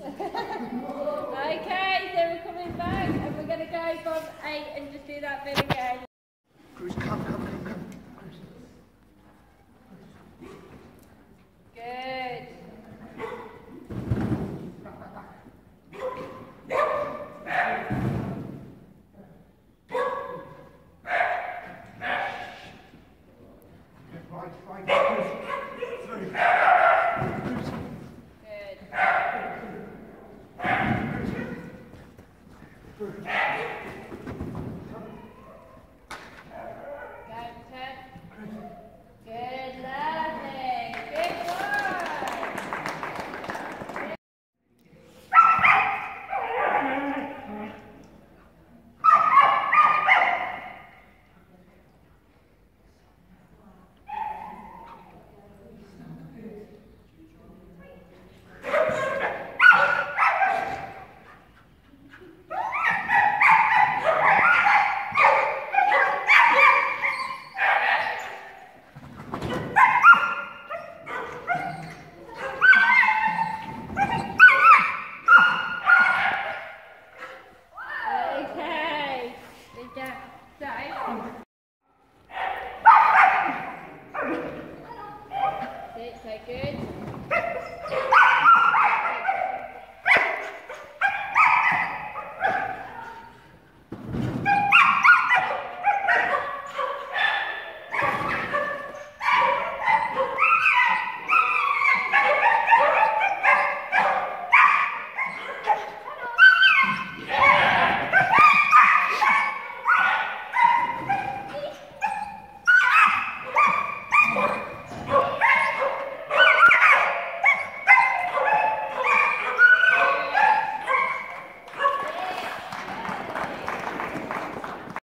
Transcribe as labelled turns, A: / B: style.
A: okay, so we're coming back and we're going to go from 8 and just do that bit again. second.